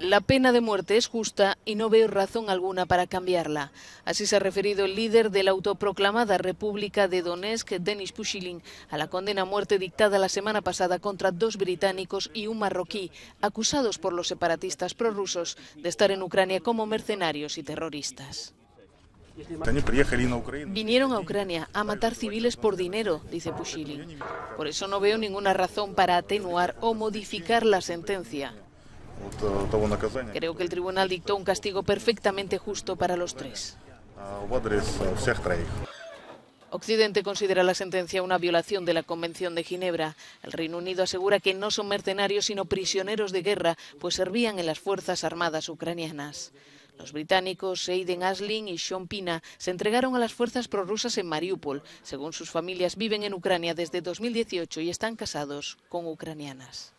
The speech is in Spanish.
La pena de muerte es justa y no veo razón alguna para cambiarla. Así se ha referido el líder de la autoproclamada República de Donetsk, Denis Pushilin, a la condena a muerte dictada la semana pasada contra dos británicos y un marroquí, acusados por los separatistas prorrusos de estar en Ucrania como mercenarios y terroristas. Vinieron a Ucrania a matar civiles por dinero, dice Pushilin. Por eso no veo ninguna razón para atenuar o modificar la sentencia. Creo que el tribunal dictó un castigo perfectamente justo para los tres. Occidente considera la sentencia una violación de la Convención de Ginebra. El Reino Unido asegura que no son mercenarios sino prisioneros de guerra, pues servían en las Fuerzas Armadas ucranianas. Los británicos Aiden Asling y Sean Pina se entregaron a las fuerzas prorrusas en Mariupol. Según sus familias, viven en Ucrania desde 2018 y están casados con ucranianas.